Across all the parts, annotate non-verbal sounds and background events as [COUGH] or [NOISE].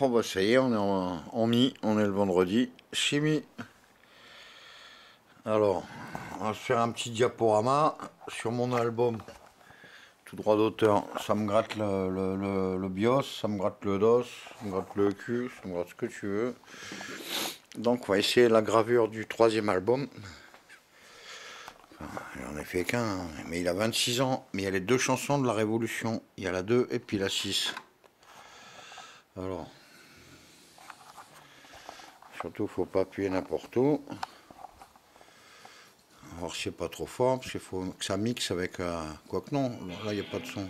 Oh bah ça y est, on est en, mi, on est le vendredi. Chimie. Alors, on va se faire un petit diaporama sur mon album. Tout droit d'auteur, ça me gratte le, le- bios, ça me gratte le dos, ça me gratte le cul, ça me gratte ce que tu veux. Donc on va essayer la gravure du troisième album. Enfin, J'en ai fait qu'un, mais il a 26 ans. Mais il y a les deux chansons de la Révolution. Il y a la 2 et puis la 6. Alors, surtout, faut pas appuyer n'importe où. Alors, c'est pas trop fort, parce qu'il faut que ça mixe avec. euh, Quoique non, là, il n'y a pas de son.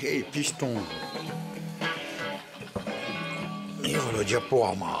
Et piston. Et le diaporama.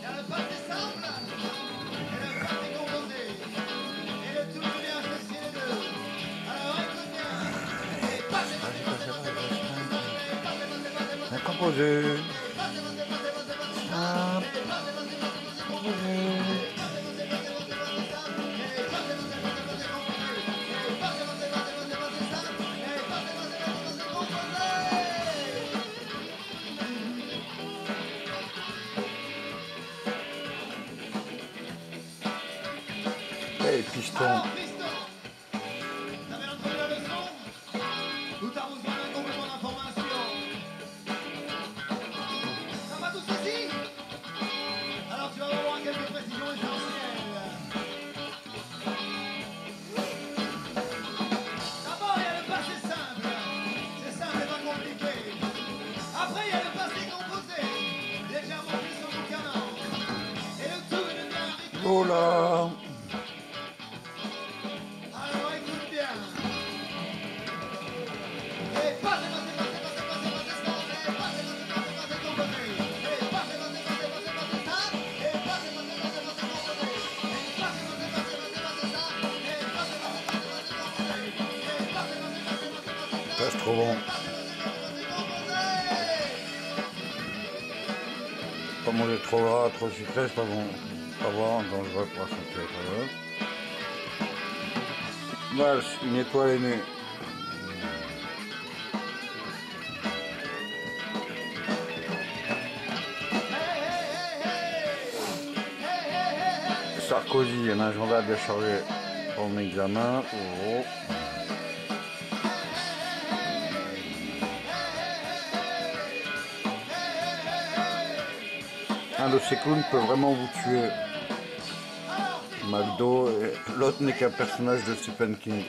perdu. Trop bon. Pas manger trop gras, trop sucré, c'est pas bon. Pas bon, dangereux pour la santé. Vache, une étoile née. Sarkozy, un agenda bien chargé pour mon examen. Oh. Un de ces clowns peut vraiment vous tuer. McDo, l'autre n'est qu'un personnage de Stephen King.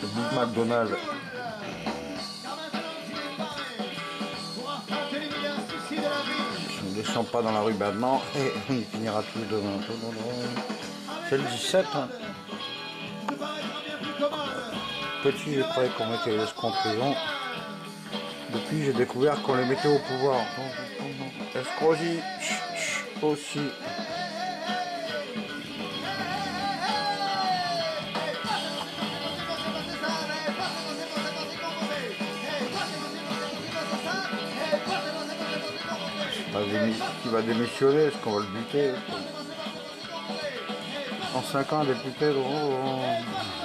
Le Big McDonald. ne descend pas dans la rue maintenant et on y finira tous demain. C'est le 17. Hein. Petit, je croyais qu'on était l'escompte prison. Depuis, j'ai découvert qu'on les mettait au pouvoir. Chut, aussi? Qui va démissionner, est-ce qu'on va le buter? En 5 ans, député, oh, oh.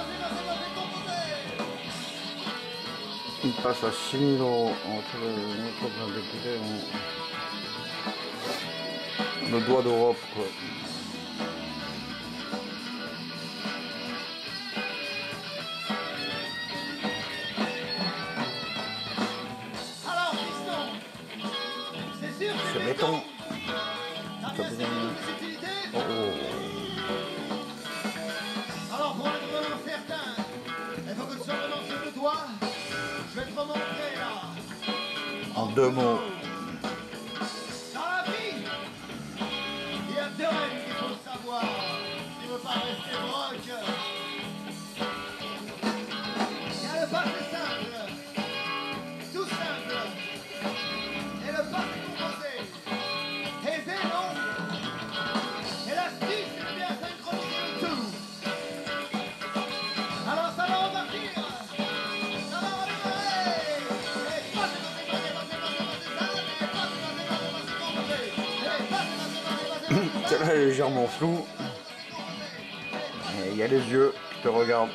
이 빠서 심의로 어, 들어오는 것만 느끼래요. Le doigt d'Europe, quoi. [COUGHS] Celle-là est légèrement floue. Il y a les yeux qui te regardent.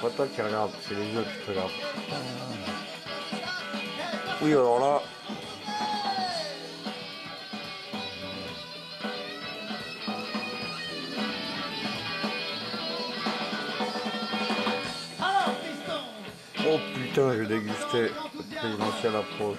Pas toi qui regarde, c'est les yeux qui te regardent. Oui, alors là, Oh putain, j'ai dégusté. Le présidentiel approche.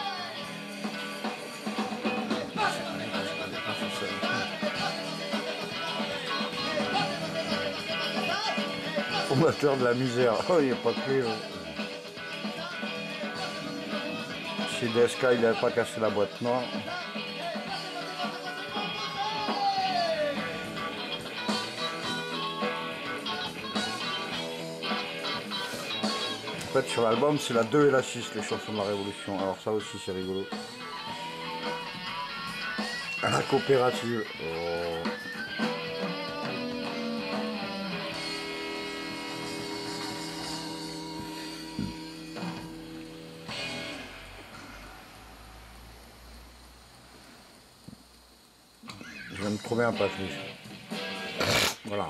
de la misère. Oh, il n'y a pas que. Hein. Si Desca, il n'avait pas cassé la boîte noire. En fait, sur l'album, c'est la 2 et la 6, les chansons de la Révolution. Alors ça aussi, c'est rigolo. À la coopérative. Oh. un. Voilà.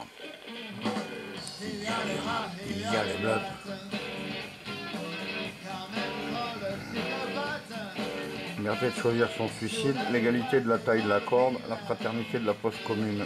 Il y a les blocs. Liberté de choisir son suicide, l'égalité de la taille de la corde, la fraternité de la poste commune.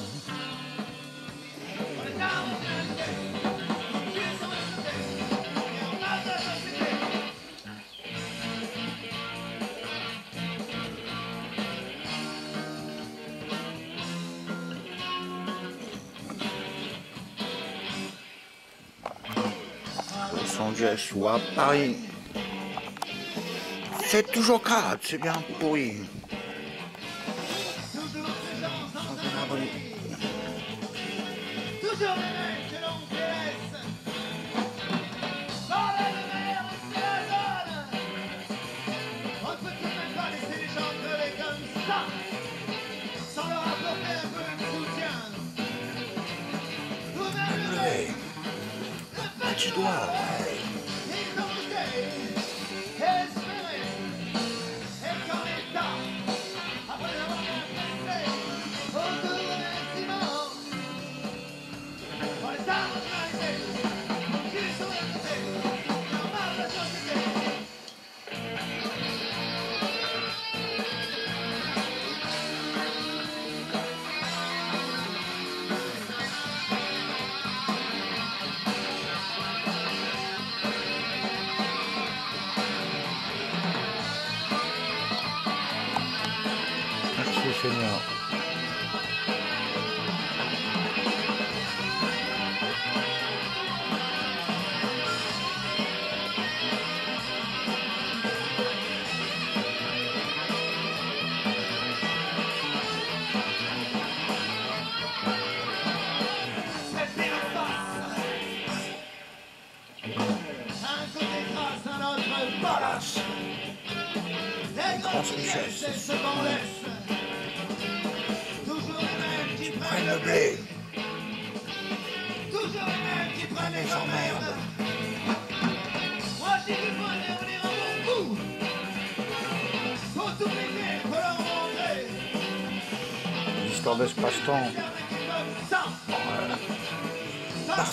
Soit Paris. C'est toujours grave, c'est bien pourri.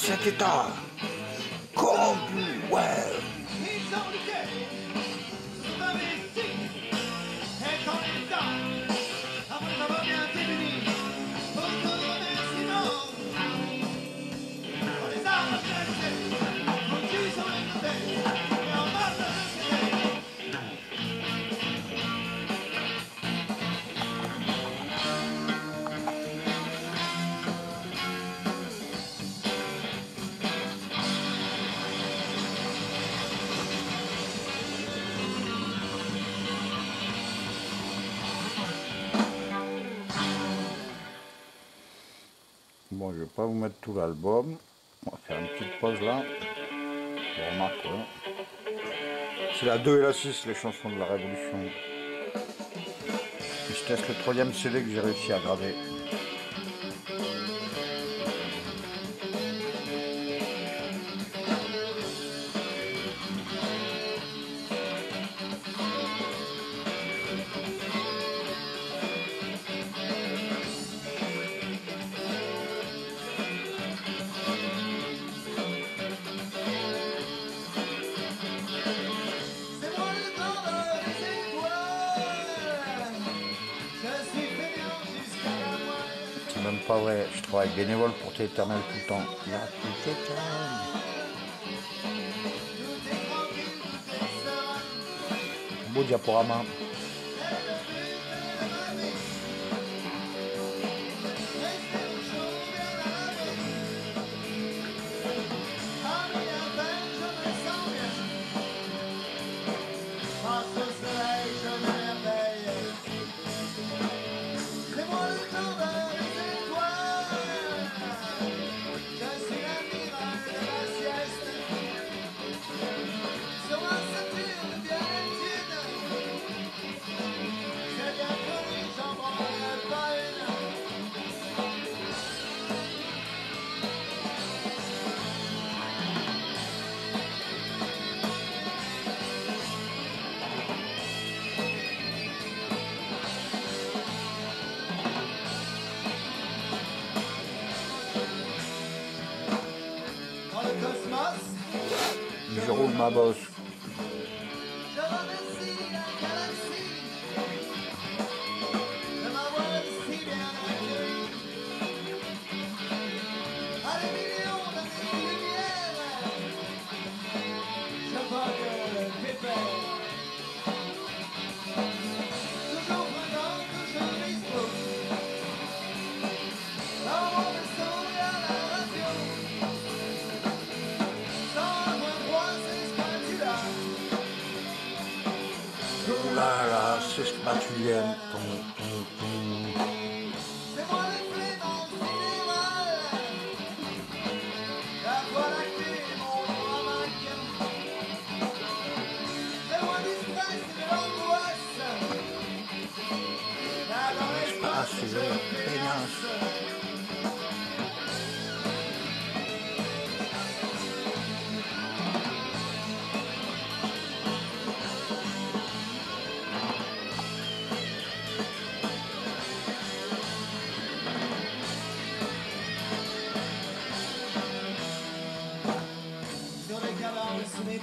check it out. Come well. Bon, je vais pas vous mettre tout l'album. On va faire une petite pause là. Vous remarquez. C'est la 2 et la 6, les chansons de la Révolution. Et je teste le troisième CD que j'ai réussi à graver. pas vrai. Je travaille bénévole pour Téléternel tout le temps. Beau diaporama.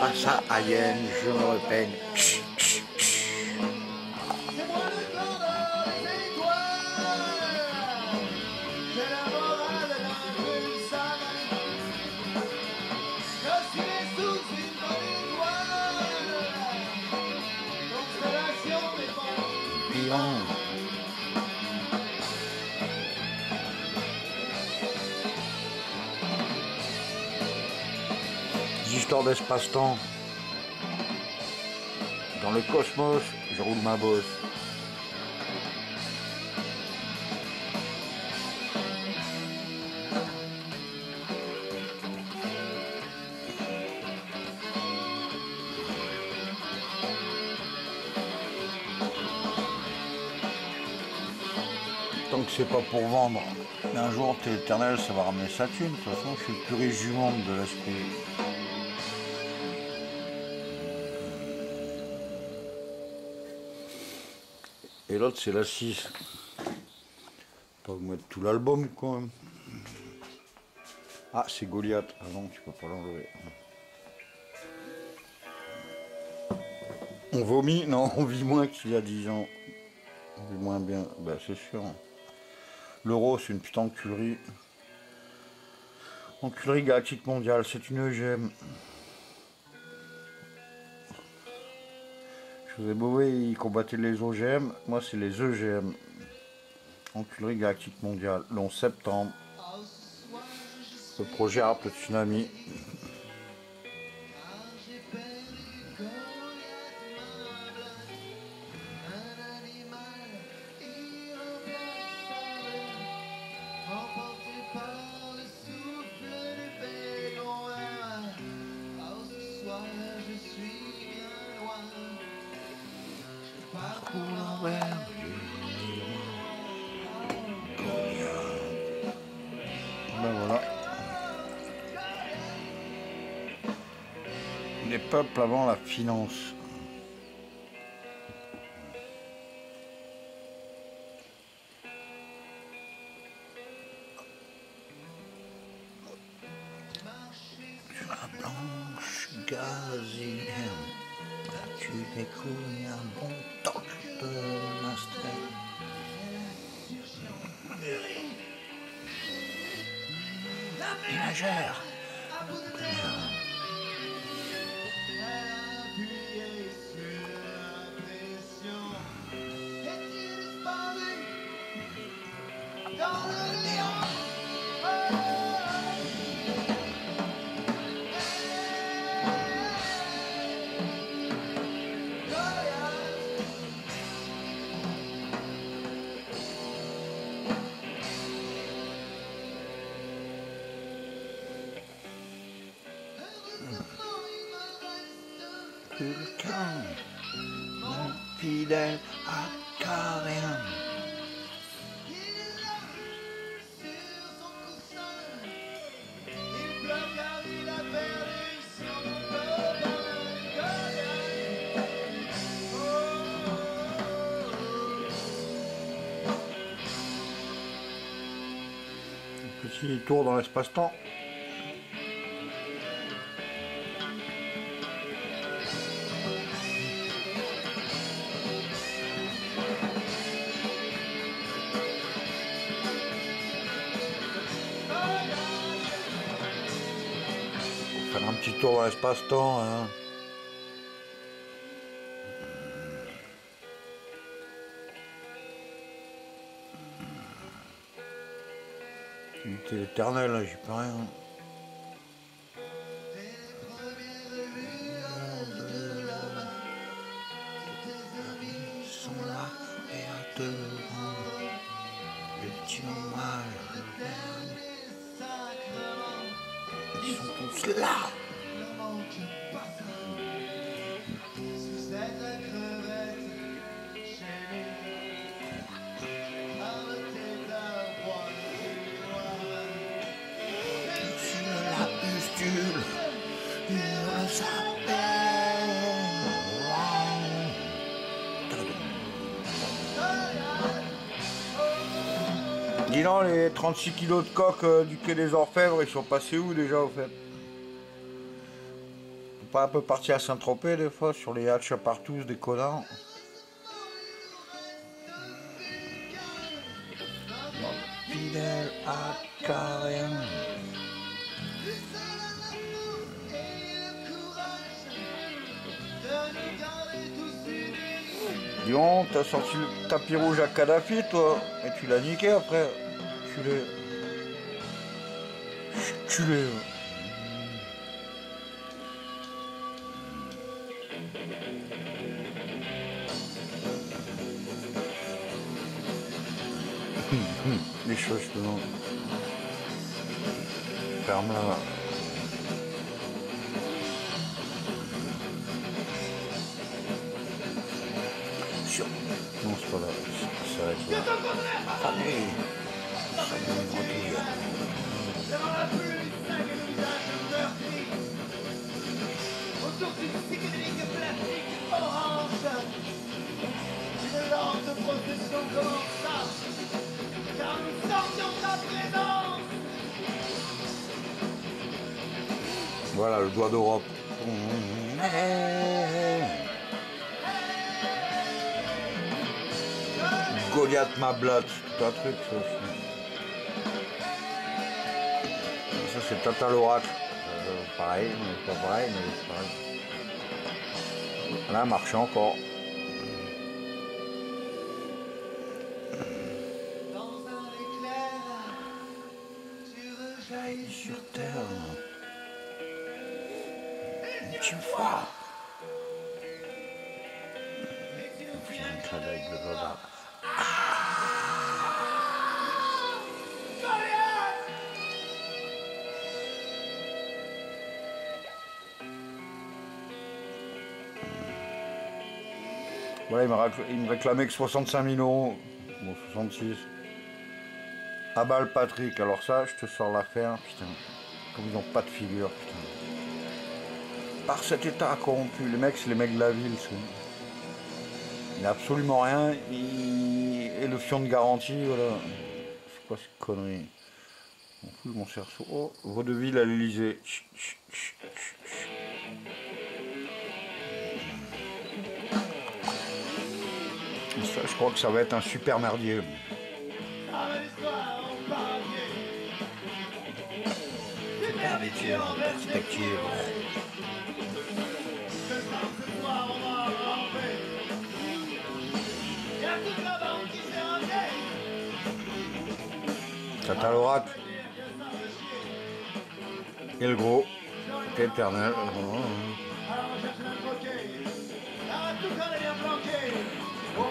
pas ça, Ayenne, je me. D'espace-temps. Dans le cosmos, je roule ma bosse. Tant que c'est pas pour vendre. Un jour, t'es éternel, ça va ramener sa thune. De toute façon, je suis le plus riche du monde de l'esprit. L'autre, c'est la 6. Pas vous mettre tout l'album, quand même. Ah, c'est Goliath. Ah non, tu peux pas l'enlever. On vomit? Non, on vit moins qu'il y a 10 ans. On vit moins bien. Ben, c'est sûr. L'euro, c'est une putain d'enculerie. Enculerie galactique mondiale, c'est une EGM. José Bové, il combattait les OGM. Moi, c'est les EGM. Enculerie galactique mondiale, le 11 septembre. Le projet le Tsunami. Finance. Sur la blanche gazinienne, tu découvres un bon toc de master. Ménagère. Petit tour dans l'espace-temps. Faire un petit tour dans l'espace-temps. Hein. Unité éternelle, là, j'y peux rien. 36 kilos de coque euh, du quai des Orfèvres, ils sont passés où déjà au fait? Pas un peu partir à Saint-Tropez des fois, sur les yachts partout, des connards. Fidèle à unis Dis donc, t'as sorti le tapis rouge à Kadhafi, toi, et tu l'as niqué après? Culé. Culé. Les choses, je te demande. Ferme-la. Sur- Non, c'est pas là. Ça va être là. Voilà, le doigt d'Europe. Goliath ma blatte, tout un truc ça aussi. C'est Tata l'oracle. Euh, pareil, mais pas pareil, mais c'est pareil. Là, marche encore. Dans un éclair, tu rejaillis Sur terre. Tu me frappes. Et tu nous fis Voilà, il me, réclamait que 65 000 euros. Bon, 66. À balle Patrick, alors ça, je te sors l'affaire, putain. Comme ils n'ont pas de figure, putain. Par cet état corrompu, les mecs, c'est les mecs de la ville, c'est. Il n'a absolument rien. Et le fion de garantie, voilà. C'est quoi cette connerie? On fout mon cerceau. Oh, vaudeville à l'Elysée. Ça, je crois que ça va être un super merdier. Super métier en perspective. Et toute la bande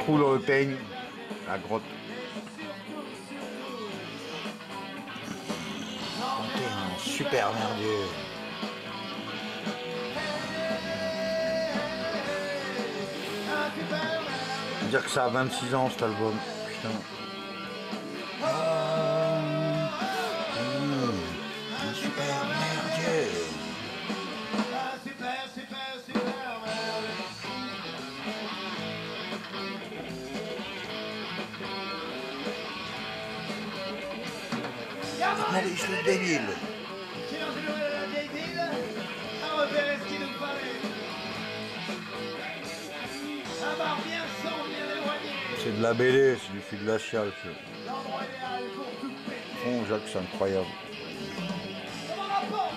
Le trou dans le peigne. La grotte. Un super. Faut dire que ça a 26 ans cet album. Putain. Du fil de la chiale. ce L'endroit idéal pour tout péter. Fond, Jacques, c'est incroyable. Devant la porte,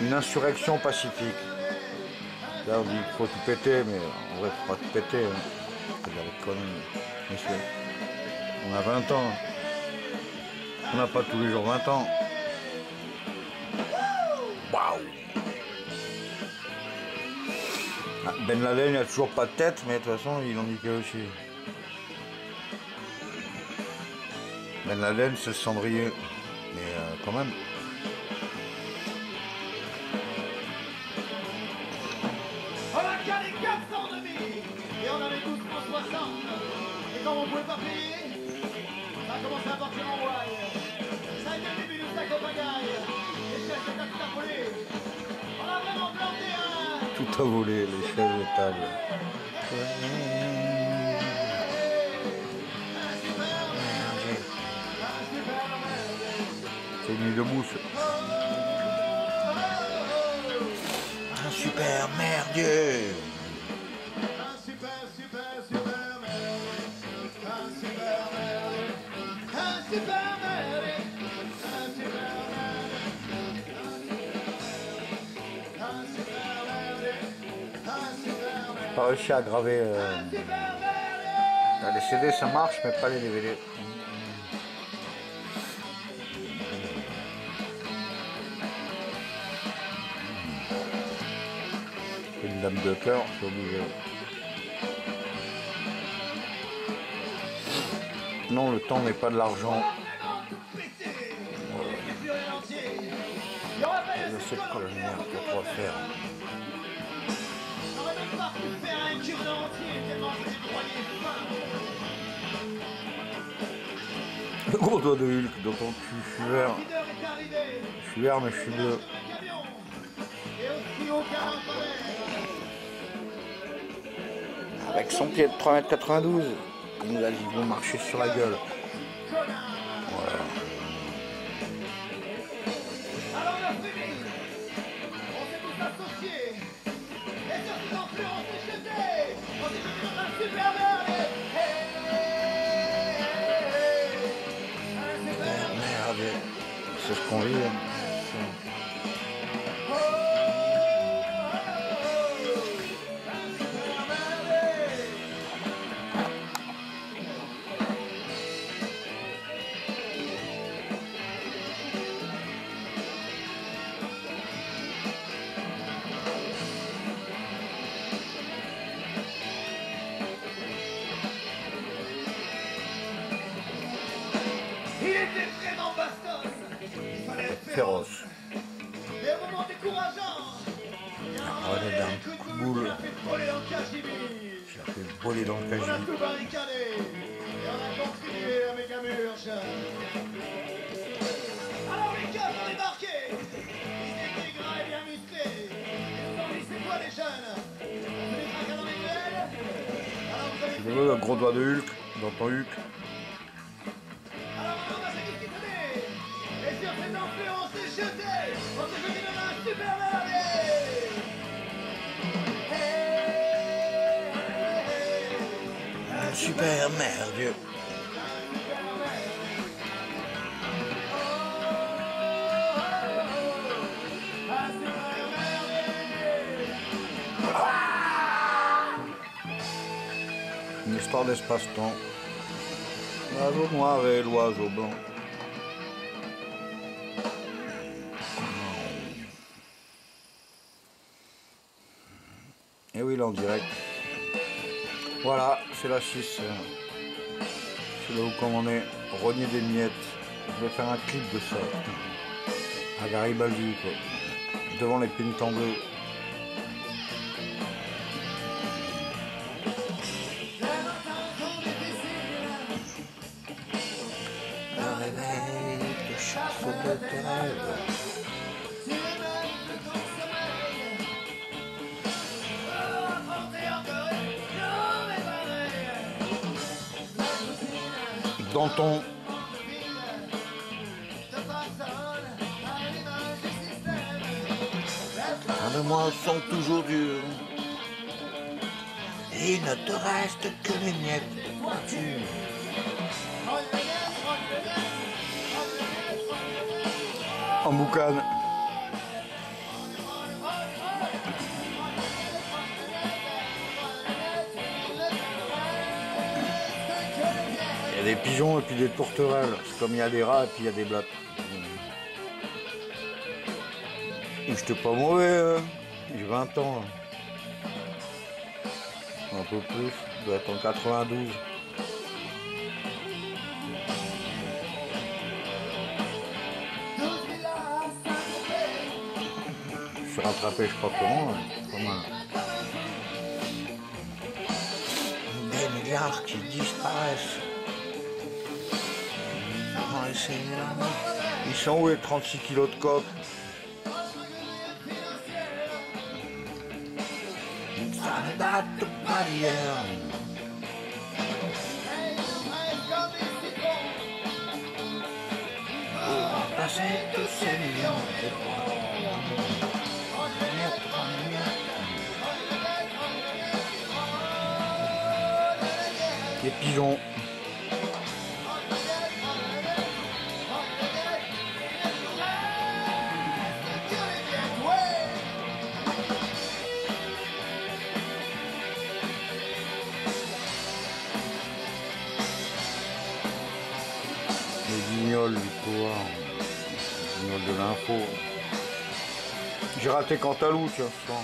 une insurrection pacifique. Là, on dit qu'il faut tout péter, mais en vrai, il faut pas tout péter. Hein. Monsieur. On a 20 ans. On n'a pas tous les jours 20 ans. Waouh Ah, Ben Laden, il a toujours pas de tête, mais de toute façon, ils l'ont niqué aussi. Ben Laden, c'est cendrier. Mais euh, quand même. A volé, les chaises de table. C'est une de mousse. Un super merdier. Réussi à graver. euh. Les CD ça marche, mais pas les DVD. Une dame de cœur, je suis obligé. Non, le temps n'est pas de l'argent. Vraiment tout pété. Il n'y a Le gros doigt de Hulk dans ton cul, je suis vert. Je suis vert, mais je suis bleu. Avec son pied de 3m92, il nous a dit vous marchez sur la gueule. A un René d'un coup de boule fait voler dans le cagibi. On a tout barricadé et on a contribué avec un murge. Alors les gars ont débarqué. Ils étaient gras et bien musclés. Ils nous ont dit c'est quoi les jeunes? Vous les dans les duels Alors vous avez le gros doigt de Hulk dans ton Hulk. Super merdier Une histoire d'espace-temps. L'oiseau noir et l'oiseau blanc. Direct. Voilà, c'est la 6. C'est là où rogner des miettes. Je vais faire un clip de ça. À Garibaldi, quoi. Devant les pénitents bleus. Ton Fin de mois sont toujours durs. Il ne te reste que les miettes de voiture. En boucane. Pigeons et puis des tourterelles. Comme il y a des rats et puis il y a des blattes. J'étais pas mauvais, hein. j'ai 20 ans. hein. Un peu plus, je dois être en 92. Je suis rattrapé, je sais pas comment, hein. Des qui disparaissent. Ils sont où les 36 kilos de coke? Ça ne l'info. J'ai raté Cantalou, soir.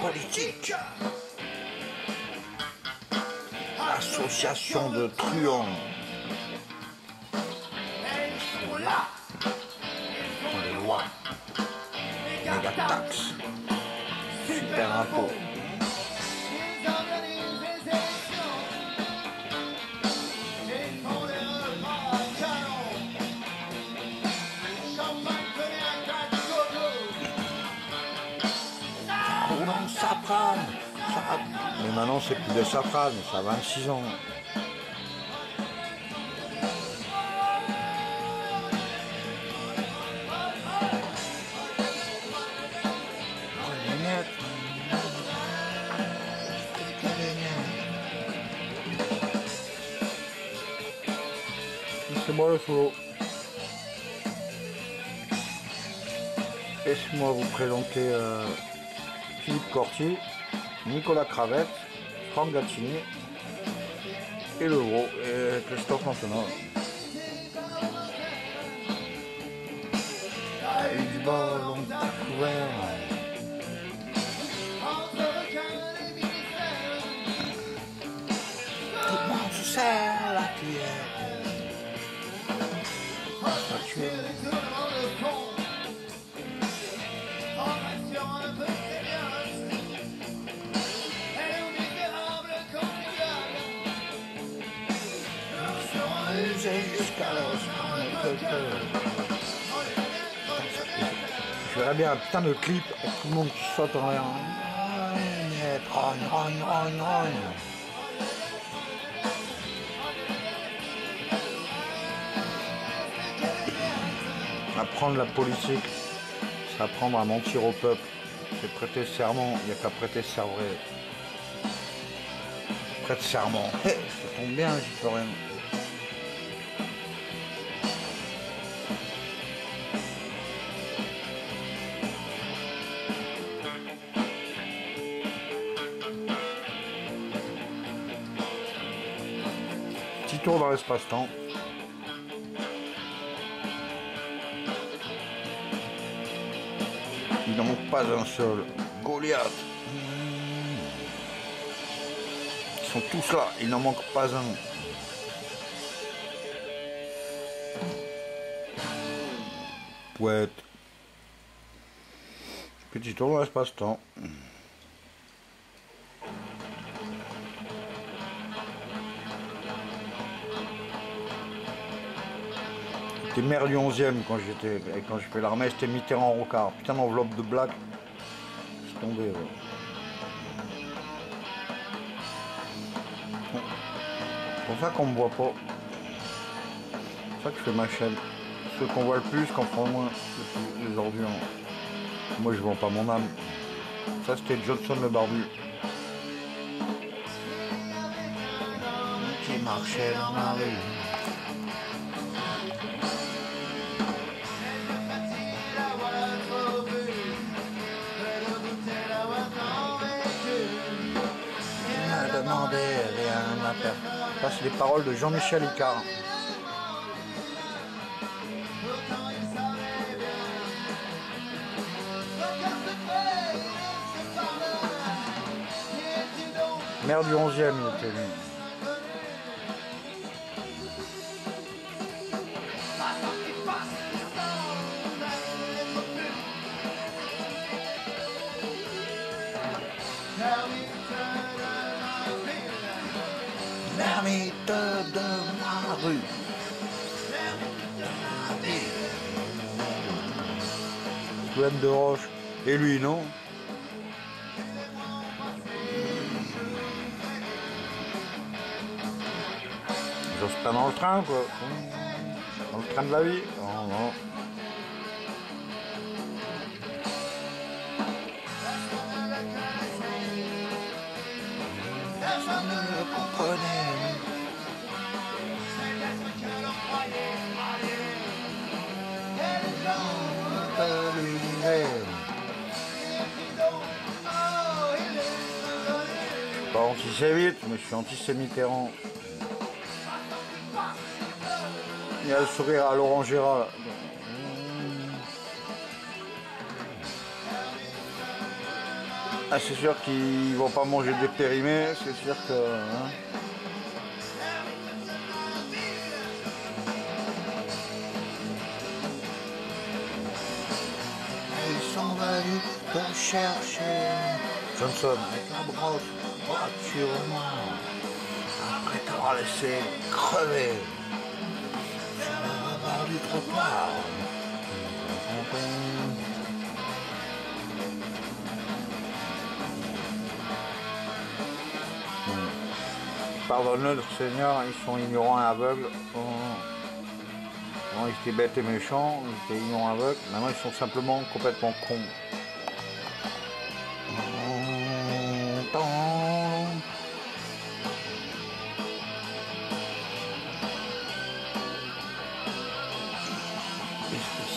Politique. Association de truands. Dans les lois. Méga taxes. Super impôts. C'est plus de safran, ça a 26 ans. Oh, les miettes. C'est moi le solo. Laisse-moi vous présenter euh, Philippe Corti, Nicolas Cravette, Franck Gattini et le gros, et Christophe Antonin. Et du ballon couvert. Tout Je verrais bien un putain de clip avec tout le monde qui saute en l'air. Apprendre la politique, c'est apprendre à mentir au peuple. C'est prêter serment, il n'y a qu'à prêter serment. Prête serment. [LAUGHS] Ça tombe bien, j'y peux rien. L'espace-temps. Il n'en manque pas un seul. Goliath. Ils sont tous là, il n'en manque pas un. Poète. Petit tour dans l'espace-temps. J'étais maire du 11e quand j'étais quand je fais l'armée, c'était Mitterrand Rocard. Putain d'enveloppe de black. C'est tombé. ouais. C'est pour ça qu'on me voit pas. C'est ça que je fais ma chaîne. Ceux qu'on voit le plus, qu'on prend moins, les ordures. Moi je vends pas mon âme. Ça c'était Johnson le barbu. Qui marchait dans la rue. Ça, c'est les paroles de Jean-Michel Icard. Maire du 11e, il lui. Rue. Poème de Roche. Et lui, non J'ose pas dans le train, quoi. Dans le train de la vie Non, non. Personne ne le comprenait. Pas antisémite, mais je suis anti-Mitterrand. Il y a le sourire à Laurent Gérard. Ah, c'est sûr qu'ils vont pas manger des périmés, c'est sûr que. hein. Ils sont venus te chercher. Johnson, avec la brosse, noire. Après t'avoir laissé crever sur le bord du trottoir. Pardonne-le, Seigneur, ils sont ignorants et aveugles. Oh. Avant, ils étaient bêtes et méchants, ils étaient ignorants et aveugles. Maintenant, ils sont simplement complètement cons.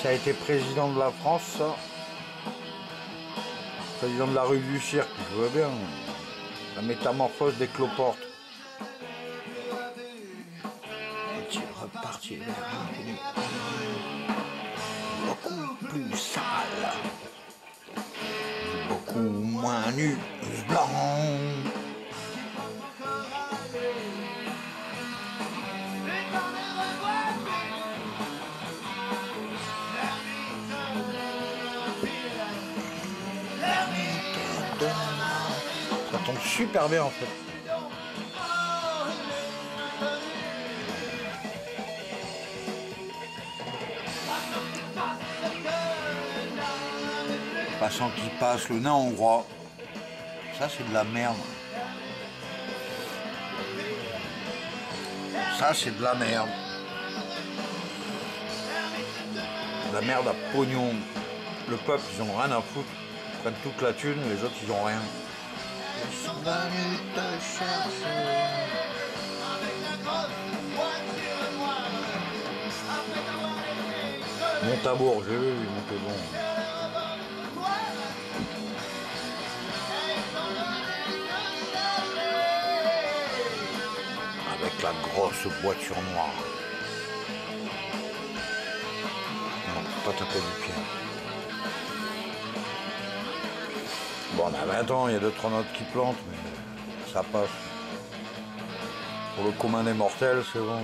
Ça a été président de la France. Président de la rue du cirque, je veux bien. La métamorphose des cloportes. Vers l'inconnu Beaucoup plus sale. Beaucoup moins nu, blanc. Super bien en fait. Passant qui passe, le nain hongrois. Ça c'est de la merde. Ça c'est de la merde. De la merde à pognon. Le peuple ils ont rien à foutre. Ils prennent toute la thune, les autres ils ont rien. Ils sont venus te chercher. Montabourg, j'ai vu, il montait bon. Avec la grosse voiture noire. Non, pas taper du pied. On a 20 ans, il y a deux trois notes qui plantent, mais ça passe. Pour le commun des mortels, c'est bon.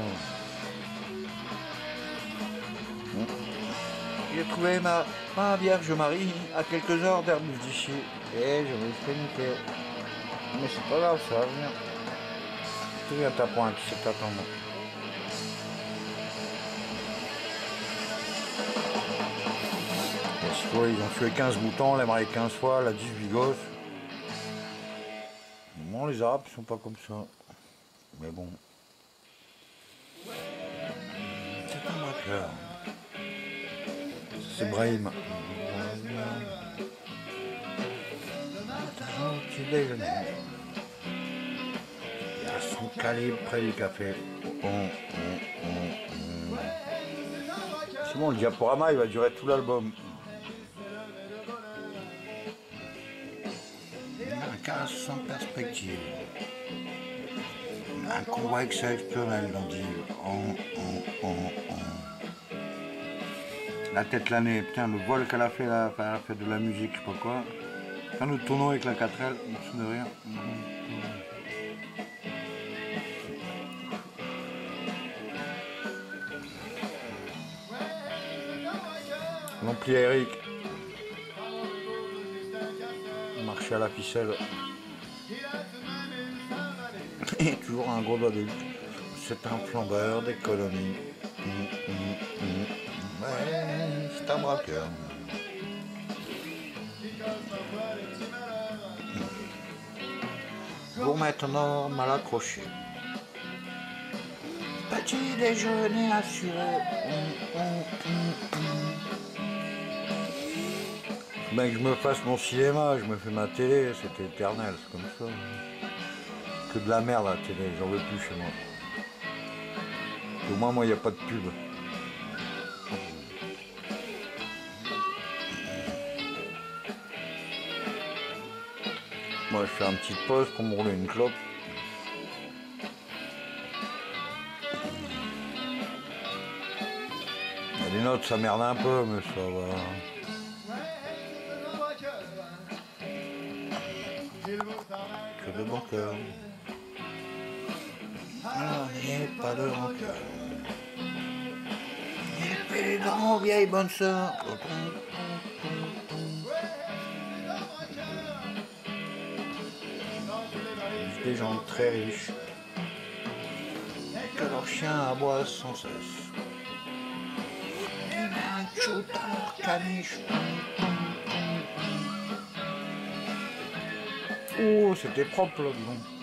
J'ai trouvé ma, ma Vierge Marie à quelques heures d'Airbus d'ici. Et je me suis niquer. Mais c'est pas grave, ça va venir. Tu viens ta pointe, c'est t'attendre. Parce ouais, ils ont tué 15 moutons, les marié 15 fois, la 18 gosses. Non, les Arabes sont pas comme ça. Mais bon. C'est un braqueur. C'est Brahim. Petit déjeuner. Il a son calibre près du café. Hum, hum, hum. C'est bon, le diaporama, il va durer tout l'album. Un cas sans perspective. Un convoi exceptionnel, on dit. Hum, hum, hum. La tête l'année, putain, le vol qu'elle a fait là, elle a fait de la musique, je sais pas quoi. Quand nous tournons avec la 4L, on ne sonne rien. L'ampli à Eric. À la ficelle. Et toujours un gros doigt C'est un flambeur d'économie. Hum, hum, hum. Ouais, c'est un braqueur. Pour maintenant mal accroché. Petit déjeuner assuré. Ben que je me fasse mon cinéma, je me fais ma télé, c'était éternel, c'est comme ça. Que de la merde la télé, j'en veux plus chez moi. Au moins moi il n'y a pas de pub. Moi je fais une petite pause pour me rouler une clope. Des notes, ça merde un peu, mais ça va. Que de bon cœur. Alors, n'ayez pas de rancœur. Les dents, vieille bonne sœur. Dans Des gens très riches, que leurs chiens aboient sans cesse. Et un chou à leur caniche. Oh, c'était propre là, dis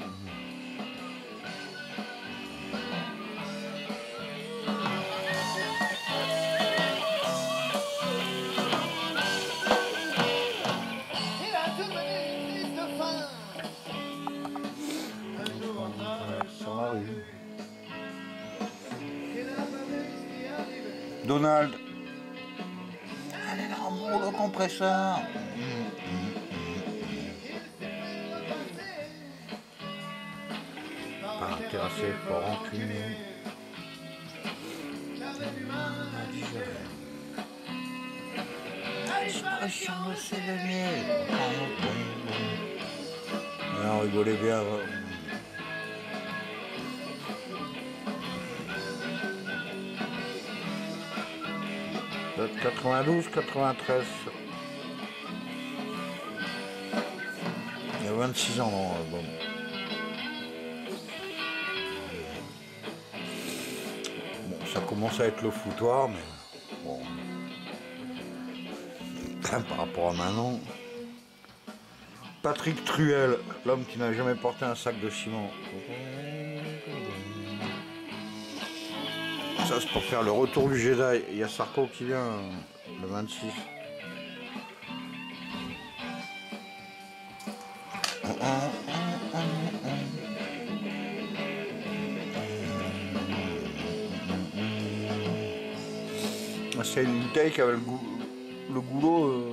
L'expression de s'éloigner. on rigolait bien. hein. Peut-être 92, 93. Il y a 26 ans dans l'album. Bon, ça commence à être le foutoir, mais Par rapport à maintenant. Patrick Truel, l'homme qui n'a jamais porté un sac de ciment. Ça, c'est pour faire le retour du Jedi. Il y a Sarko qui vient le 26. Ah, C'est une bouteille qui avait le, goût, le goulot euh,